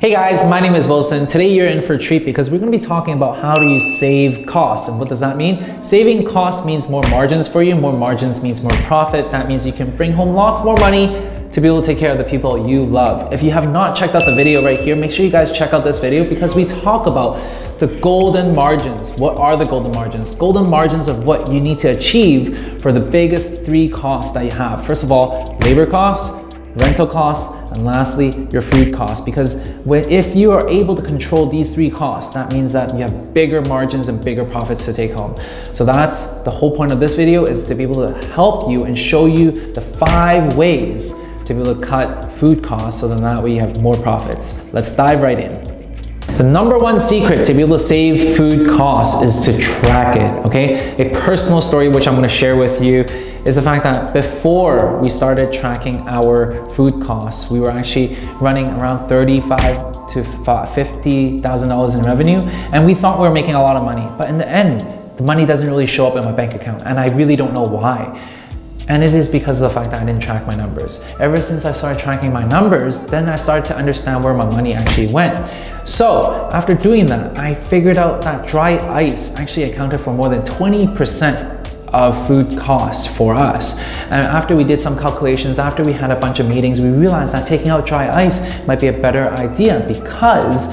Hey guys, my name is Wilson. Today you're in for a treat because we're going to be talking about how do you save costs. And what does that mean? Saving costs means more margins for you. More margins means more profit. That means you can bring home lots more money to be able to take care of the people you love. If you have not checked out the video right here, make sure you guys check out this video because we talk about the golden margins. What are the golden margins? Golden margins of what you need to achieve for the biggest three costs that you have. First of all, labor costs, rental costs, and lastly, your food costs. Because if you are able to control these three costs, that means that you have bigger margins and bigger profits to take home. So that's the whole point of this video is to be able to help you and show you the five ways to be able to cut food costs so then that way you have more profits. Let's dive right in. The number one secret to be able to save food costs is to track it, okay? A personal story which I'm gonna share with you is the fact that before we started tracking our food costs, we were actually running around 35 to $50,000 in revenue and we thought we were making a lot of money. But in the end, the money doesn't really show up in my bank account and I really don't know why. And it is because of the fact that I didn't track my numbers. Ever since I started tracking my numbers, then I started to understand where my money actually went. So after doing that, I figured out that dry ice actually accounted for more than 20% of food costs for us. And after we did some calculations, after we had a bunch of meetings, we realized that taking out dry ice might be a better idea because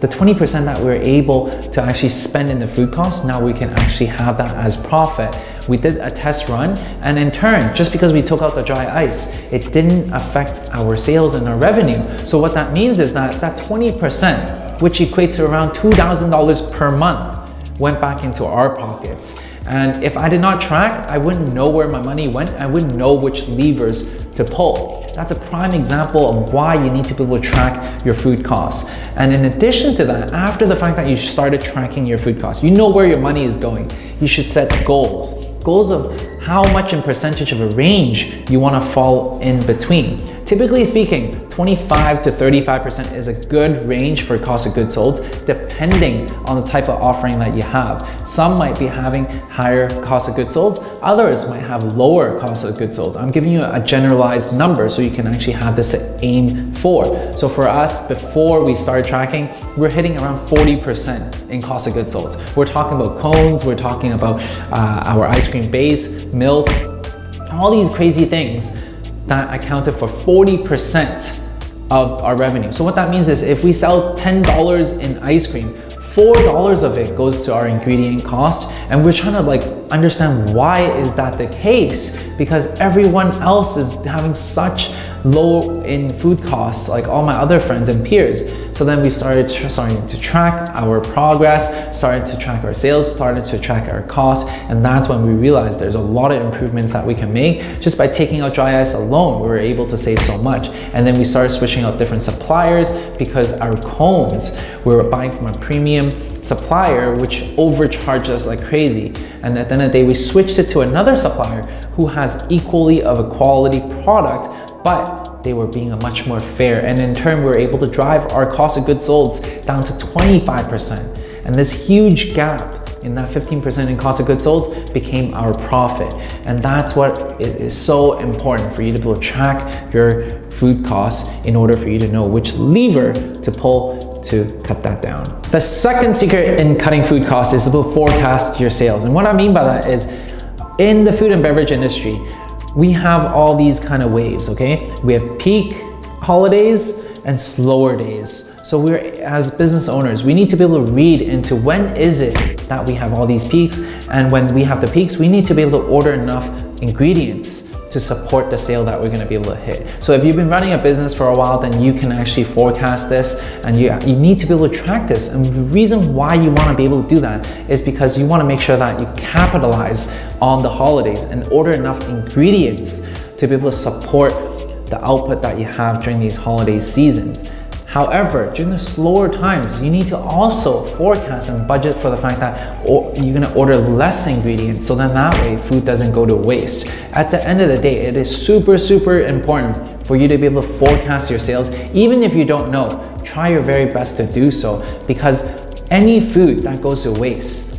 the 20% that we are able to actually spend in the food costs, now we can actually have that as profit. We did a test run and in turn, just because we took out the dry ice, it didn't affect our sales and our revenue. So what that means is that that 20%, which equates to around $2,000 per month, went back into our pockets. And if I did not track, I wouldn't know where my money went. I wouldn't know which levers to pull. That's a prime example of why you need to be able to track your food costs. And in addition to that, after the fact that you started tracking your food costs, you know where your money is going. You should set goals. Goals of how much in percentage of a range you want to fall in between. Typically speaking, 25 to 35% is a good range for cost of goods sold, depending on the type of offering that you have. Some might be having higher cost of goods sold, others might have lower cost of goods sold. I'm giving you a generalized number so you can actually have this to aim for. So for us, before we started tracking, we're hitting around 40% in cost of goods sold. We're talking about cones, we're talking about uh, our ice cream base, milk, all these crazy things that accounted for 40% of our revenue. So what that means is if we sell $10 in ice cream, $4 of it goes to our ingredient cost and we're trying to like understand why is that the case because everyone else is having such low in food costs like all my other friends and peers. So then we started starting to track our progress, started to track our sales, started to track our costs, and that's when we realized there's a lot of improvements that we can make just by taking out dry ice alone. We were able to save so much. And then we started switching out different suppliers because our cones we were buying from a premium supplier which overcharged us like crazy. And at the end of the day, we switched it to another supplier who has equally of a quality product but they were being a much more fair. And in turn, we were able to drive our cost of goods sold down to 25%. And this huge gap in that 15% in cost of goods sold became our profit. And that's what is so important for you to be able to track your food costs in order for you to know which lever to pull to cut that down. The second secret in cutting food costs is to forecast your sales. And what I mean by that is in the food and beverage industry, we have all these kind of waves, okay? We have peak holidays and slower days. So we're, as business owners, we need to be able to read into when is it that we have all these peaks and when we have the peaks, we need to be able to order enough ingredients to support the sale that we're going to be able to hit. So if you've been running a business for a while, then you can actually forecast this and you, you need to be able to track this. And the reason why you want to be able to do that is because you want to make sure that you capitalize on the holidays and order enough ingredients to be able to support the output that you have during these holiday seasons. However, during the slower times, you need to also forecast and budget for the fact that you're gonna order less ingredients so then that way food doesn't go to waste. At the end of the day, it is super, super important for you to be able to forecast your sales. Even if you don't know, try your very best to do so because any food that goes to waste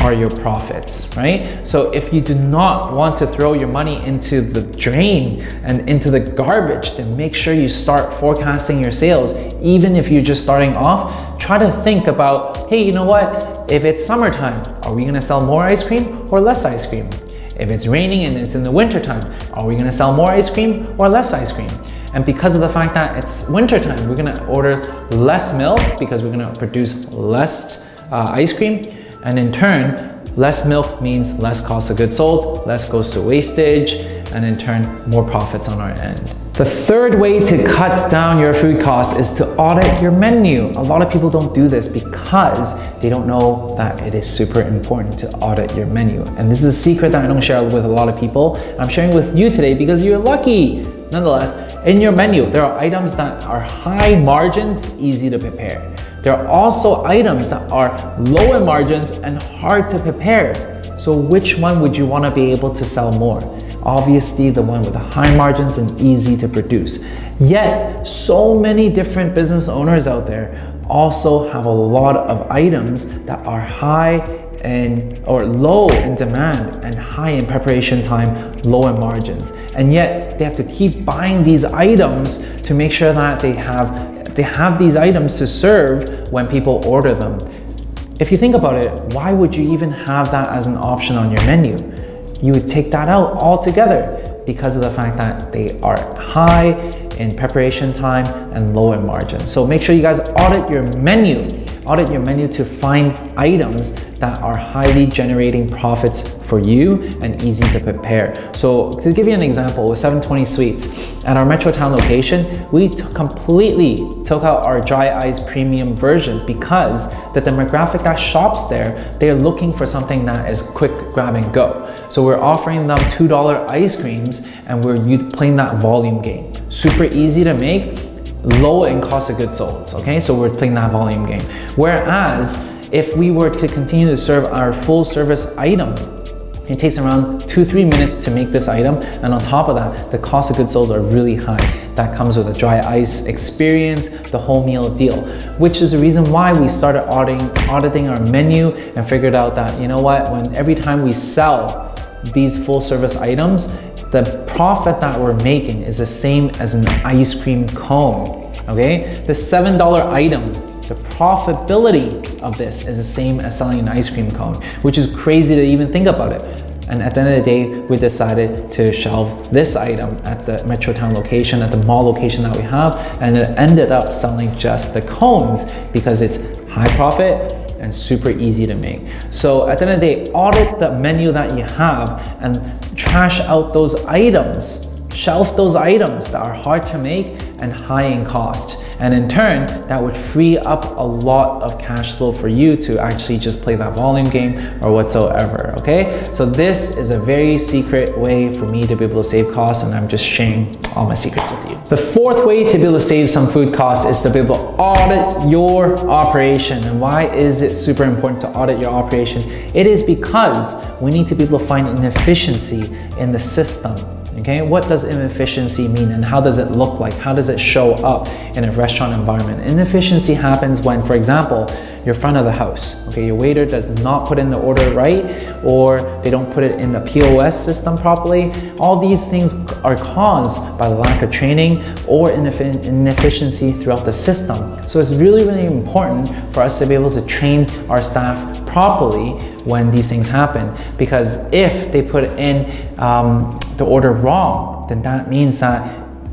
are your profits, right? So if you do not want to throw your money into the drain and into the garbage, then make sure you start forecasting your sales. Even if you're just starting off, try to think about, hey, you know what? If it's summertime, are we gonna sell more ice cream or less ice cream? If it's raining and it's in the wintertime, are we gonna sell more ice cream or less ice cream? And because of the fact that it's wintertime, we're gonna order less milk because we're gonna produce less uh, ice cream. And in turn, less milk means less cost of goods sold, less goes to wastage, and in turn, more profits on our end. The third way to cut down your food costs is to audit your menu. A lot of people don't do this because they don't know that it is super important to audit your menu. And this is a secret that I don't share with a lot of people. I'm sharing with you today because you're lucky. Nonetheless, in your menu, there are items that are high margins, easy to prepare. There are also items that are low in margins and hard to prepare. So which one would you want to be able to sell more? Obviously the one with the high margins and easy to produce. Yet, so many different business owners out there also have a lot of items that are high and or low in demand and high in preparation time, low in margins. And yet they have to keep buying these items to make sure that they have they have these items to serve when people order them. If you think about it, why would you even have that as an option on your menu? You would take that out altogether because of the fact that they are high in preparation time and low in margin. So make sure you guys audit your menu. Audit your menu to find items that are highly generating profits for you and easy to prepare. So to give you an example, with 720 Sweets, at our Metro Town location, we completely took out our dry ice premium version because the demographic that shops there, they're looking for something that is quick grab and go. So we're offering them $2 ice creams and we're playing that volume game. Super easy to make, low in cost of goods sold, okay? So we're playing that volume game. Whereas if we were to continue to serve our full service item, it takes around two, three minutes to make this item. And on top of that, the cost of goods sold are really high. That comes with a dry ice experience, the whole meal deal, which is the reason why we started auditing, auditing our menu and figured out that, you know what, when every time we sell these full service items, the profit that we're making is the same as an ice cream cone, okay? The $7 item the profitability of this is the same as selling an ice cream cone, which is crazy to even think about it. And at the end of the day, we decided to shelve this item at the Metrotown location, at the mall location that we have, and it ended up selling just the cones because it's high profit and super easy to make. So at the end of the day, audit the menu that you have and trash out those items shelf those items that are hard to make and high in cost. And in turn, that would free up a lot of cash flow for you to actually just play that volume game or whatsoever, okay? So this is a very secret way for me to be able to save costs and I'm just sharing all my secrets with you. The fourth way to be able to save some food costs is to be able to audit your operation. And why is it super important to audit your operation? It is because we need to be able to find an efficiency in the system Okay, what does inefficiency mean and how does it look like? How does it show up in a restaurant environment? Inefficiency happens when, for example, your front of the house, okay, your waiter does not put in the order right or they don't put it in the POS system properly. All these things are caused by the lack of training or inefficiency throughout the system. So it's really, really important for us to be able to train our staff properly when these things happen because if they put in um, the order wrong, then that means that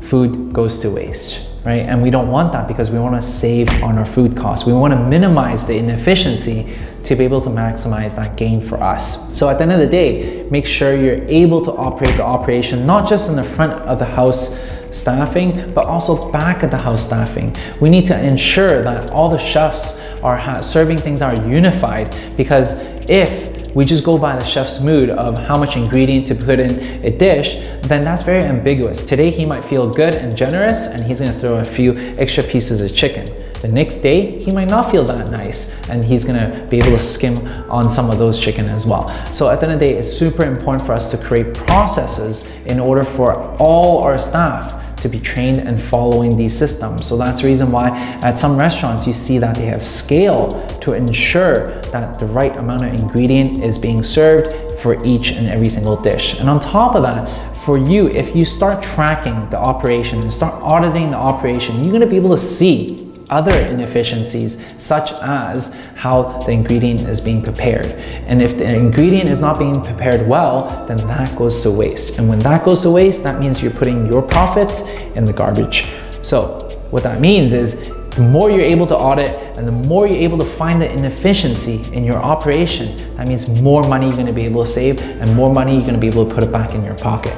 food goes to waste, right? And we don't want that because we want to save on our food costs. We want to minimize the inefficiency to be able to maximize that gain for us. So at the end of the day, make sure you're able to operate the operation, not just in the front of the house staffing, but also back at the house staffing. We need to ensure that all the chefs are serving things that are unified because if we just go by the chef's mood of how much ingredient to put in a dish, then that's very ambiguous. Today he might feel good and generous and he's gonna throw a few extra pieces of chicken. The next day, he might not feel that nice and he's gonna be able to skim on some of those chicken as well. So at the end of the day, it's super important for us to create processes in order for all our staff to be trained and following these systems. So that's the reason why at some restaurants you see that they have scale to ensure that the right amount of ingredient is being served for each and every single dish. And on top of that, for you, if you start tracking the operation and start auditing the operation, you're gonna be able to see other inefficiencies such as how the ingredient is being prepared. And if the ingredient is not being prepared well, then that goes to waste. And when that goes to waste, that means you're putting your profits in the garbage. So what that means is the more you're able to audit and the more you're able to find the inefficiency in your operation, that means more money you're gonna be able to save and more money you're gonna be able to put it back in your pocket.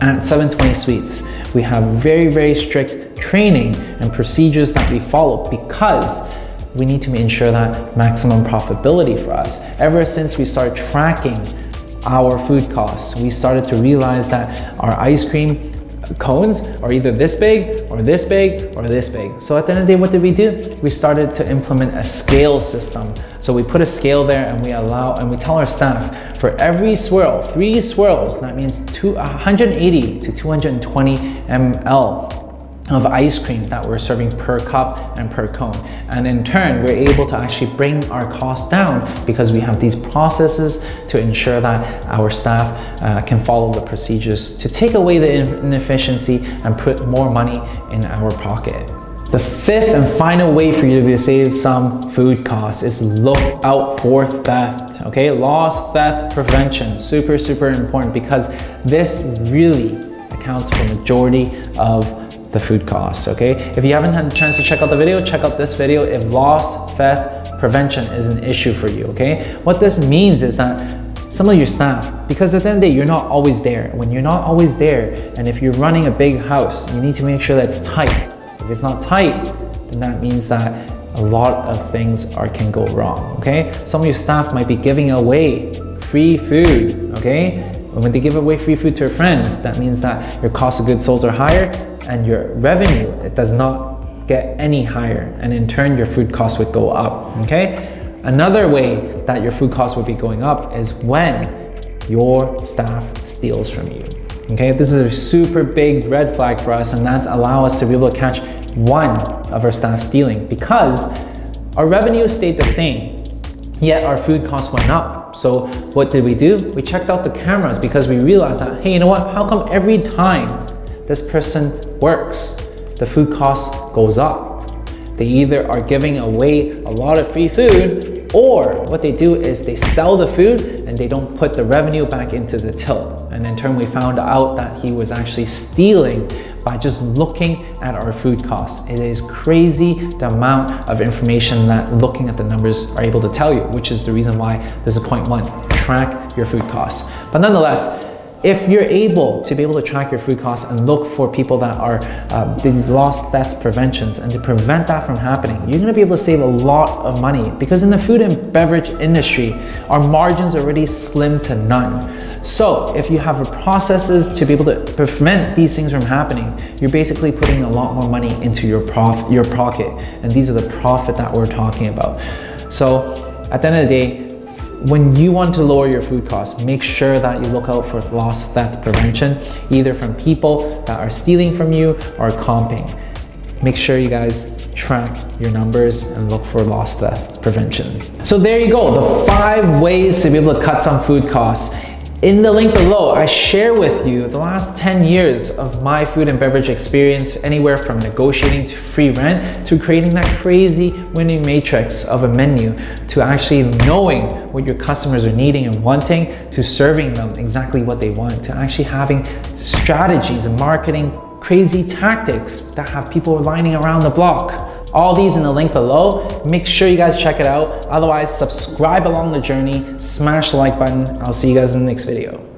At 720 Sweets, we have very, very strict training and procedures that we follow because we need to ensure that maximum profitability for us. Ever since we started tracking our food costs, we started to realize that our ice cream cones are either this big or this big or this big. So at the end of the day, what did we do? We started to implement a scale system. So we put a scale there and we allow and we tell our staff for every swirl, three swirls, that means two, 180 to 220 ml of ice cream that we're serving per cup and per cone. And in turn, we're able to actually bring our costs down because we have these processes to ensure that our staff uh, can follow the procedures to take away the inefficiency and put more money in our pocket. The fifth and final way for you to save some food costs is look out for theft, okay? Loss, theft, prevention, super, super important because this really accounts for majority of the food costs, okay? If you haven't had a chance to check out the video, check out this video if loss, theft, prevention is an issue for you, okay? What this means is that some of your staff, because at the end of the day, you're not always there. When you're not always there, and if you're running a big house, you need to make sure that it's tight. If it's not tight, then that means that a lot of things are can go wrong, okay? Some of your staff might be giving away free food, okay? When they give away free food to their friends, that means that your cost of goods sold are higher and your revenue it does not get any higher. And in turn your food costs would go up okay? Another way that your food costs would be going up is when your staff steals from you okay? This is a super big red flag for us and that's allow us to be able to catch one of our staff stealing because our revenue stayed the same yet our food costs went up so what did we do we checked out the cameras because we realized that hey you know what how come every time this person works, the food cost goes up. They either are giving away a lot of free food or what they do is they sell the food and they don't put the revenue back into the till. And in turn, we found out that he was actually stealing by just looking at our food costs. It is crazy the amount of information that looking at the numbers are able to tell you, which is the reason why this is point one, track your food costs. But nonetheless, if you're able to be able to track your food costs and look for people that are um, these lost theft preventions and to prevent that from happening, you're gonna be able to save a lot of money because in the food and beverage industry, our margins are already slim to none. So if you have processes to be able to prevent these things from happening, you're basically putting a lot more money into your prof your pocket. And these are the profit that we're talking about. So at the end of the day, when you want to lower your food costs, make sure that you look out for loss theft prevention, either from people that are stealing from you or comping. Make sure you guys track your numbers and look for loss theft prevention. So there you go, the five ways to be able to cut some food costs. In the link below, I share with you the last 10 years of my food and beverage experience, anywhere from negotiating to free rent to creating that crazy winning matrix of a menu to actually knowing what your customers are needing and wanting to serving them exactly what they want to actually having strategies and marketing crazy tactics that have people lining around the block. All these in the link below. Make sure you guys check it out. Otherwise, subscribe along the journey, smash the like button. I'll see you guys in the next video.